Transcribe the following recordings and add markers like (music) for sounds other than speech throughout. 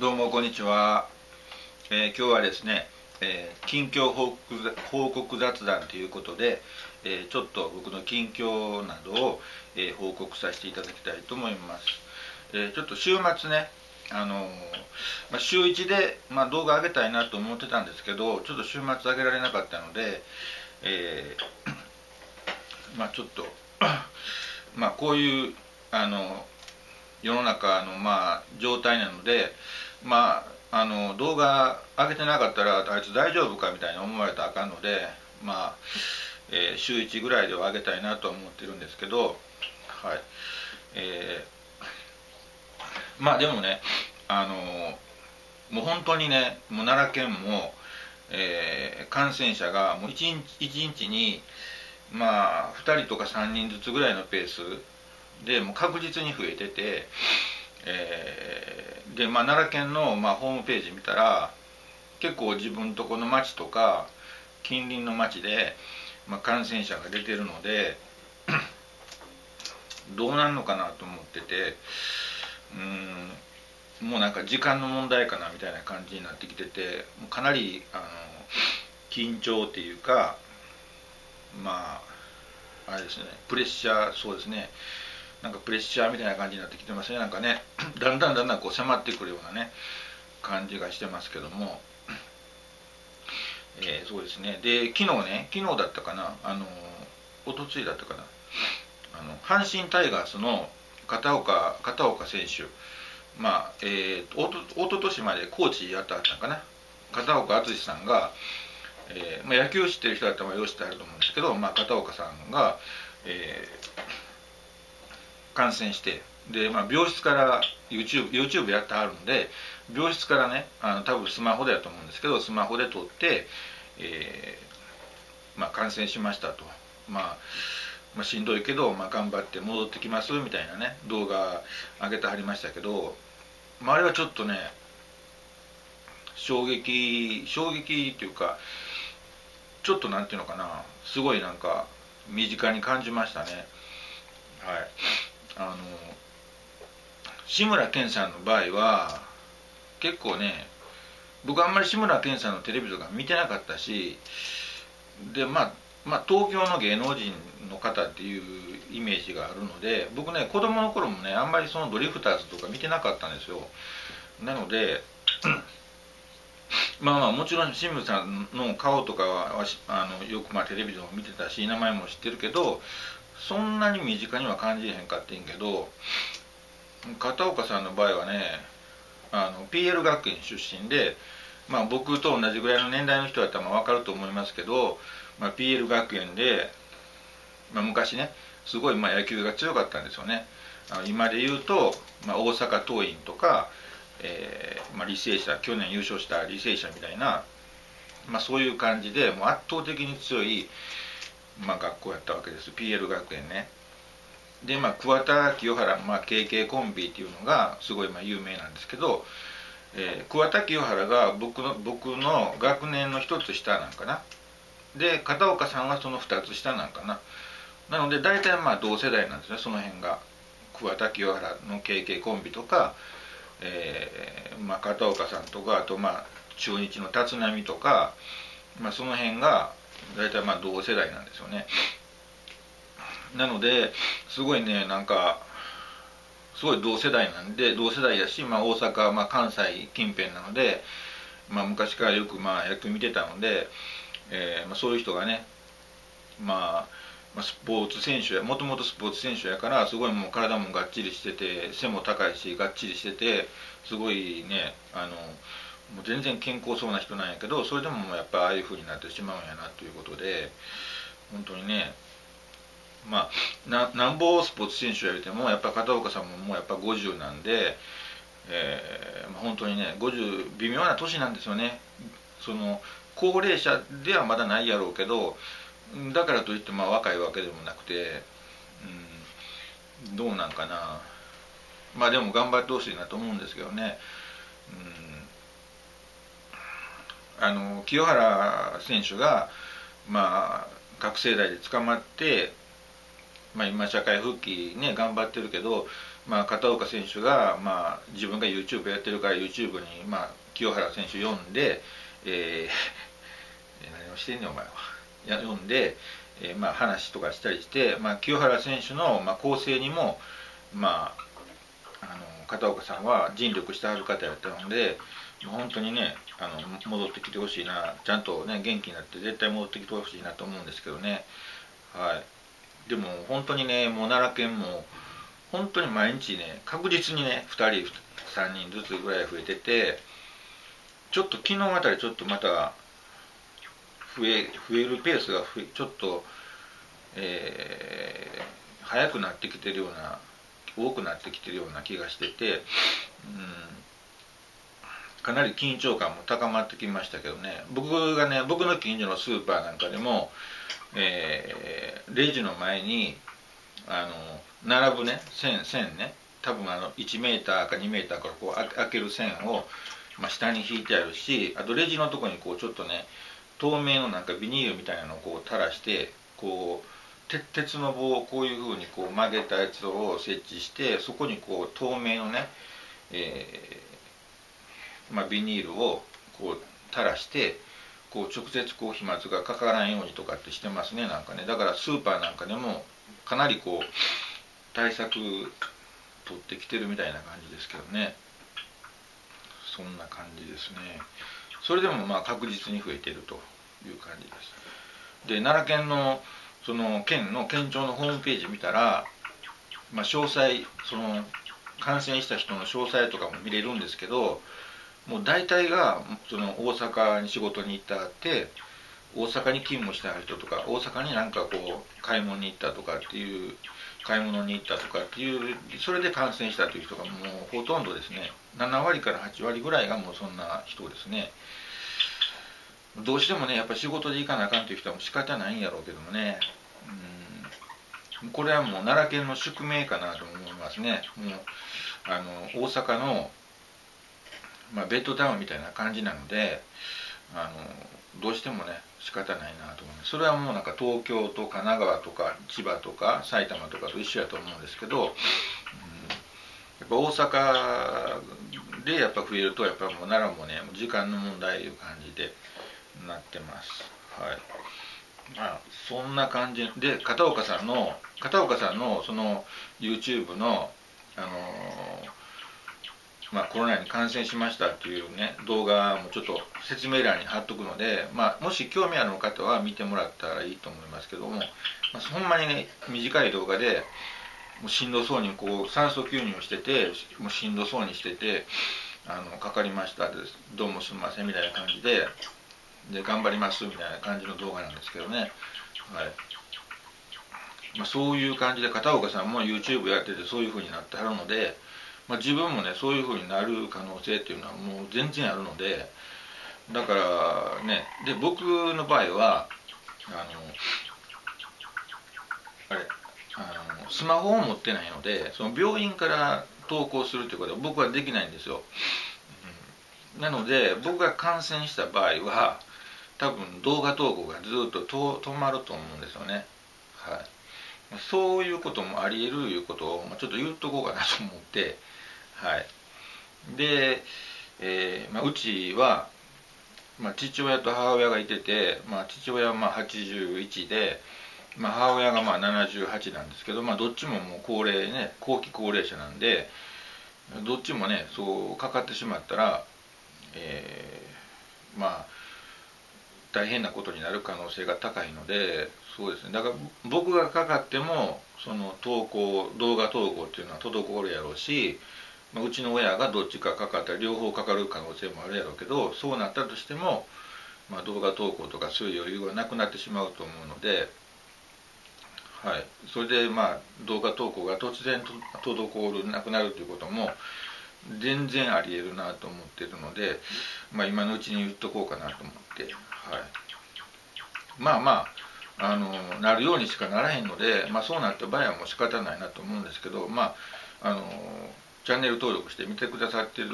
どうもこんにちは、えー、今日はですね、えー、近況報告報告雑談ということで、えー、ちょっと僕の近況などを、え報告させていただきたいと思います、えちょっと週末ねあのまあ、週1で、まあ、動画上げたいなと思ってたんですけどちょっと週末上げられなかったので、えまあちょっとまあこういうあの世の中のまあ状態なのでまああの動画上げてなかったらあいつ大丈夫かみたいに思われたらあかんのでまあ、えー、週1ぐらいでは上げたいなと思ってるんですけどはい。えー、まあでもねあのもう本当にねもう奈良県も、えー、感染者がもう 1, 1日にまあ2人とか3人ずつぐらいのペースでもう確実に増えてて、えー、で、まあ、奈良県の、まあ、ホームページ見たら結構自分とこの町とか近隣の町で、まあ、感染者が出てるので (clears throat) どうなんのかなと思っててうんもうなんか時間の問題かなみたいな感じになってきててかなりあの緊張っていうかまああれですねプレッシャーそうですね。なんかプレッシャーみたいな感じになってきてますね。なんかね (clears throat) だんだんだんだんこう迫ってくるようなね感じがしてますけども、えー、そうですね。で昨日ね昨日だったかなあのおとついだったかな。あの阪神タイガースの片岡片岡選手。まあえー、おとおととしまでコーチやってはったんかな。片岡敦さんが、えーまあ、野球知ってる人だったらよしってあると思うんですけど、まあ、片岡さんが、えー、感染してで、まあ、病室から YouTube, YouTube やってはるんで病室からねあの多分スマホでやと思うんですけどスマホで撮って、えーまあ、感染しましたと、まあ、まあしんどいけど、まあ、頑張って戻ってきますみたいなね動画上げてはりましたけど、まあ、あれはちょっとね衝撃衝撃っていうかちょっとなんていうのかなすごいなんか身近に感じましたね。はい。あの志村けんさんの場合は結構ね僕あんまり志村けんさんのテレビとか見てなかったしでまあまあ、東京の芸能人の方っていうイメージがあるので僕ね子供の頃もねあんまりそのドリフターズとか見てなかったんですよ。なので (coughs) まあまあもちろん志村さんの顔とかはあのよくまあテレビでも見てたし名前も知ってるけどそんなに身近には感じへんかってんけど片岡さんの場合はねあの PL 学園出身で、まあ、僕と同じぐらいの年代の人だったら分かると思いますけど、まあ、PL 学園で、まあ、昔ねすごいまあ野球が強かったんですよね。あの今で言うと、まあ、大阪桐蔭とか、えーまあ、履正社去年優勝した履正社みたいな、まあ、そういう感じでもう圧倒的に強いまあ、学校やったわけです。PL 学園ね。でまあ桑田清原、まあ、KK コンビっていうのがすごいまあ有名なんですけど、えー、桑田清原が僕の僕の学年の一つ下なんかな。で片岡さんはその2つ下なんかな。なので大体まあ同世代なんですねその辺が。桑田清原の KK コンビとか、えーまあ、片岡さんとかあとまあ中日の立浪とか、まあ、その辺が大体まあ同世代なんですよね。なのですごいねなんかすごい同世代なんで同世代やし、まあ、大阪、まあ、関西近辺なので、まあ、昔からよくまあ野球見てたので、えーまあ、そういう人がね、まあ、スポーツ選手やもともとスポーツ選手やからすごいもう体もがっちりしてて背も高いしがっちりしててすごいねあのもう全然健康そうな人なんやけどそれでももやっぱああいう風になってしまうんやなということで本当にねまあななんぼスポーツ選手やりてもやっぱ片岡さんももうやっぱ50なんで、えーま、本当にね50微妙な年なんですよね。その高齢者ではまだないやろうけどだからといってまあ若いわけでもなくて、うん、どうなんかな。まあでも頑張ってほしいなと思うんですけどね、うんあの清原選手が、まあ、覚醒剤で捕まって、まあ、今社会復帰ね頑張ってるけど、まあ、片岡選手が、まあ、自分が YouTube やってるから YouTube に、まあ、清原選手読んで、えー、(laughs) 何をしてんねんお前は。読んで、えー、まあ、話とかしたりして、まあ、清原選手の、まあ、構成にも、まあ、あの片岡さんは尽力してはる方やったので本当にねあの戻ってきてほしいな。ちゃんとね元気になって絶対戻ってきてほしいなと思うんですけどね。はい。でも本当にねもう奈良県も本当に毎日ね確実にね2人3人ずつぐらい増えててちょっと昨日あたりちょっとまた増え増えるペースがちょっと、えー、早くなってきてるような多くなってきてるような気がしてて、うん、かなり緊張感も高まってきましたけどね。僕がね僕の近所のスーパーなんかでも、えー、レジの前にあの並ぶね線線ね多分あの1メーターか2メーターからこう開ける線を、まあ、下に引いてあるしあとレジのとこにこうちょっとね透明のなんかビニールみたいなのをこう垂らしてこう鉄の棒をこういうふうにこう曲げたやつを設置してそこにこう透明のね、え、まあ、ビニールをこう垂らしてこう直接こう飛沫がかからんようにとかってしてますねなんかね。だからスーパーなんかでもかなりこう対策取ってきてるみたいな感じですけどね。そんな感じですね。それでもまあ確実に増えてるという感じです。で奈良県のその県の県庁のホームページ見たら、まあ、詳細その感染した人の詳細とかも見れるんですけどもう大体がその大阪に仕事に行ったって大阪に勤務した人とか大阪になんかこう買い物に行ったとかっていう買い物に行ったとかっていうそれで感染したという人がもうほとんどですね。7割から8割ぐらいがもうそんな人ですね。どうしてもねやっぱ仕事で行かなあかんという人はもう仕方ないんやろうけどもね。うん。これはもう奈良県の宿命かなと思いますね。もうあの大阪の、まあ、ベッドタウンみたいな感じなのであのどうしてもね仕方ないなと思いますそれはもうなんか東京と神奈川とか千葉とか埼玉とかと一緒やと思うんですけど、うん、やっぱ大阪でやっぱ増えるとやっぱもう奈良もね時間の問題いう感じでなってます。はい。まあそんな感じ。で片岡さんの片岡さんのその YouTube のあのまあ、コロナに感染しましたっていうね動画もちょっと説明欄に貼っとくので、まあ、もし興味ある方は見てもらったらいいと思いますけども、まあ、ほんまにね短い動画でもうしんどそうにこう酸素吸入をしててもうしんどそうにしてて「あのかかりました」どうもすみません」みたいな感じでで頑張りますみたいな感じの動画なんですけどね、はい。まあ、そういう感じで片岡さんも YouTube やっててそういう風になってはるので、まあ、自分もねそういう風になる可能性っていうのはもう全然あるのでだからねで僕の場合はあのあれあのスマホを持ってないのでその病院から投稿するっていうことは僕はできないんですよ、うん、なので僕が感染した場合は多分動画投稿がずっと止まると思うんですよね。はい。そういうこともあり得るいうことをちょっと言っとこうかなと思って、はい。で、えーまあ、うちは、まあ、父親と母親がいてて、まあ、父親はまあ81で、まあ、母親がまあ78なんですけど、まあ、どっちももう高齢ね後期高齢者なんでどっちもねそうかかってしまったら、えー、まあ大変なことになる可能性が高いのでそうですねだから僕がかかってもその投稿動画投稿っていうのは滞るやろうし、まあ、うちの親がどっちかかかったら両方かかる可能性もあるやろうけどそうなったとしても、まあ、動画投稿とかそういう余裕がなくなってしまうと思うので。はい、それでまあ動画投稿が突然滞るなくなるということも全然ありえるなと思ってるので、まあ、今のうちに言っとこうかなと思って、はい、まあまああのなるようにしかならへんので、まあ、そうなった場合はもう仕方ないなと思うんですけど、まあ、あのチャンネル登録して見てくださってる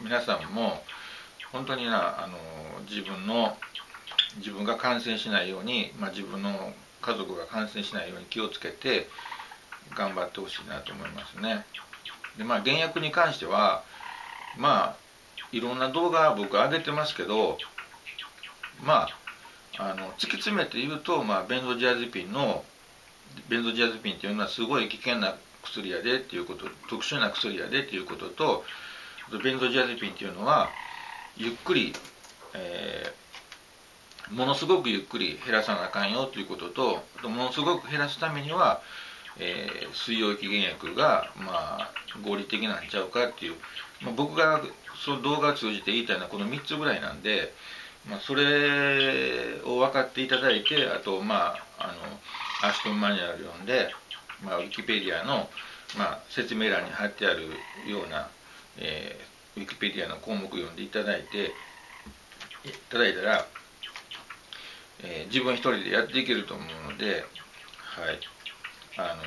皆さんも本当になあの自分の自分が感染しないように、まあ、自分の家族が感染しないように気をつけて、頑張ってほしいなと思いますね。でまあ原薬に関してはまあいろんな動画僕上げてますけどまああの突き詰めて言うと、まあ、ベンゾジアゼピンのベンゾジアゼピンっていうのはすごい危険な薬やでっていうこと特殊な薬やでっていうこととベンゾジアゼピンっていうのはゆっくり、えー、ものすごくゆっくり減らさなあかんよということとものすごく減らすためには、えー、水溶液原薬が、まあ、合理的なんちゃうかっていう、まあ、僕がその動画を通じて言いたいのはこの3つぐらいなんで、まあ、それを分かっていただいてあとまああのアシトンマニュアル読んで、まあ、ウィキペディアの、まあ、説明欄に貼ってあるような、えー、ウィキペディアの項目を読んでいただいていただいたら、えー、自分一人でやっていけると思うのではいあの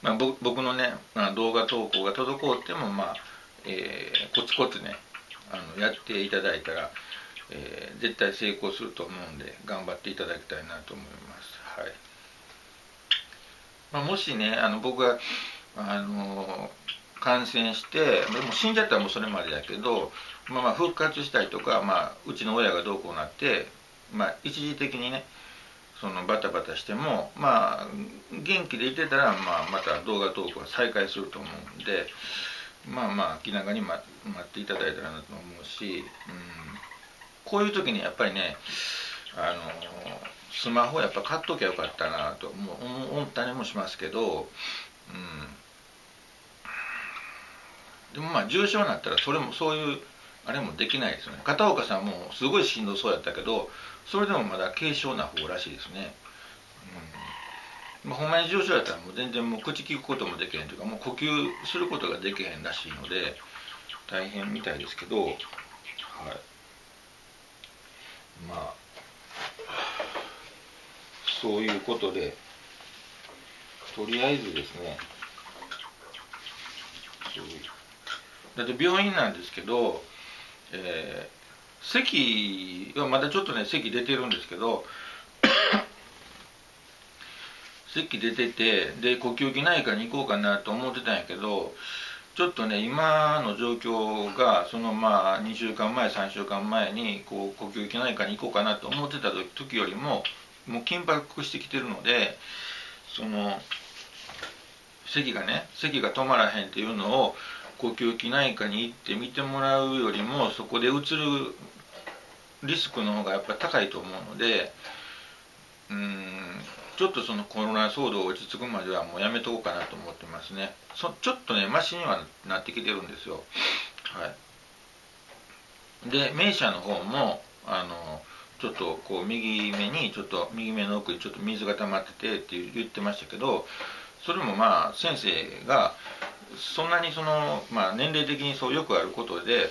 まあ、僕のね、まあ、動画投稿が滞っても、まあえー、コツコツねあのやっていただいたら、えー、絶対成功すると思うんで頑張っていただきたいなと思います。はいまあ、もしねあの僕があの感染してでも死んじゃったらもうそれまでだけど、まあ、まあ復活したりとか、まあ、うちの親がどうこうなって、まあ、一時的にねそのバタバタしてもまあ元気でいてたら、まあ、また動画投稿は再開すると思うんでまあまあ気長に待っていただいたらなと思うし、うん、こういう時にやっぱりねあのスマホやっぱ買っときゃよかったなと思ったりもしますけど、うん、でもまあ重症になったらそれもそういうあれもできないですよね。片岡さんもすごいしんどそうやったけどそれでもまだ軽症な方らしいですね、うん。まあ、ほんまに重症やったらもう全然もう口聞くこともできへんというかもう呼吸することができへんらしいので大変みたいですけどはい。まあそういうことでとりあえずですねだって病院なんですけどえー、席はまだちょっとね席出てるんですけど (coughs) 席出ててで呼吸器内科に行こうかなと思ってたんやけどちょっとね今の状況がそのまあ2週間前3週間前にこう呼吸器内科に行こうかなと思ってた時よりももう緊迫してきてるのでその席がね席が止まらへんっていうのを呼吸器内科に行って見てもらうよりもそこでうつるリスクの方がやっぱり高いと思うのでうんちょっとそのコロナ騒動落ち着くまではもうやめとこうかなと思ってますね。そちょっとねマシにはなってきてるんですよ。はい。で名車の方もあのちょっとこう右目にちょっと右目の奥にちょっと水が溜まっててって言ってましたけどそれもまあ先生がそんなにその、まあ、年齢的にそうよくあることで、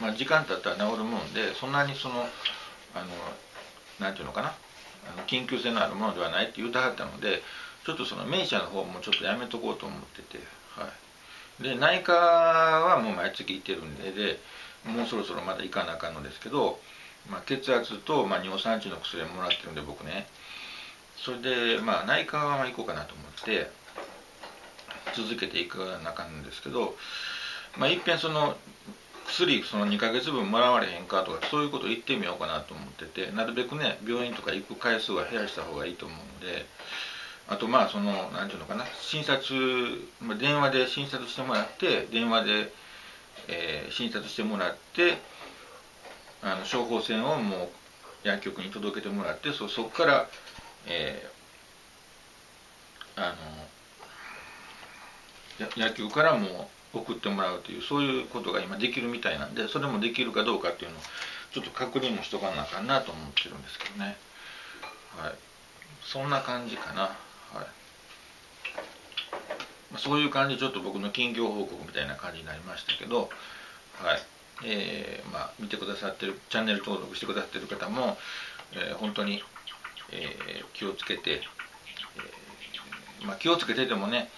まあ、時間経ったら治るもんでそんなにそのあのなんていうのかなあの緊急性のあるものではないって言うてはったのでちょっとその名車の方もちょっとやめとこうと思ってて、はい、で内科はもう毎月行ってるんででもうそろそろまだ行かなあかんのですけど、まあ、血圧と、まあ、尿酸値の薬をもらってるんで僕ね。それで、まあ、内科は行こうかなと思って続けていかなかんですけど、まあ、いっぺんその薬その2ヶ月分もらわれへんかとかそういうこと言ってみようかなと思っててなるべくね病院とか行く回数は減らした方がいいと思うのであとまあその何ていうのかな診察、まあ、電話で診察してもらって電話で、えー、診察してもらってあの処方箋をもう薬局に届けてもらってそこから、えー、あの野球からもう送ってもらうというそういうことが今できるみたいなんでそれもできるかどうかっていうのをちょっと確認もしとかなあかんなと思ってるんですけどね。はい。そんな感じかな。はい。そういう感じちょっと僕の近況報告みたいな感じになりましたけどはい。えー、まあ見てくださってるチャンネル登録してくださってる方も、えー、本当に、えー、気をつけて、えーまあ、気をつけててもね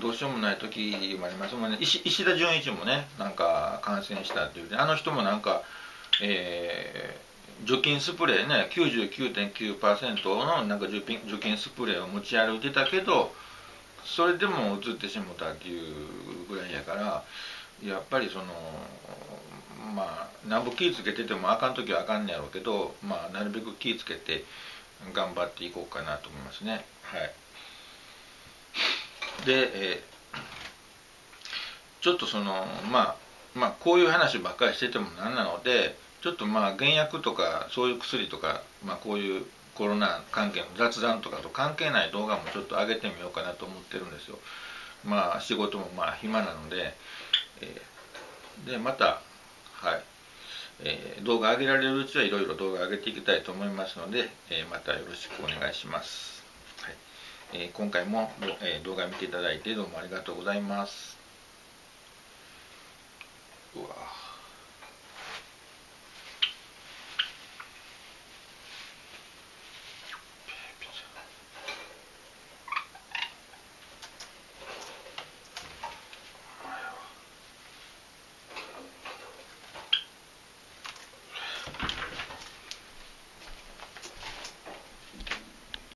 どうしようもない時もありますもんね。石石田純一もねなんか感染したっていうあの人もなんか、え除菌スプレーね99.9%のなんか除菌除菌スプレーを持ち歩いてたけどそれでも移ってしもたっていうぐらいやからやっぱりそのまあなんぼ気ぃつけててもあかん時はあかんねやろうけど、まあ、なるべく気ぃつけて頑張っていこうかなと思いますね。はい。で、え、ちょっとそのまあまあこういう話ばっかりしててもなんなのでちょっとまあ原薬とかそういう薬とか、まあ、こういうコロナ関係の雑談とかと関係ない動画もちょっと上げてみようかなと思ってるんですよ。まあ仕事もまあ暇なので、え、でまたはい、えー、動画上げられるうちはいろいろ動画上げていきたいと思いますので、えー、またよろしくお願いします、はい。えー、今回も、え動画見ていただいてどうもありがとうございます。うわ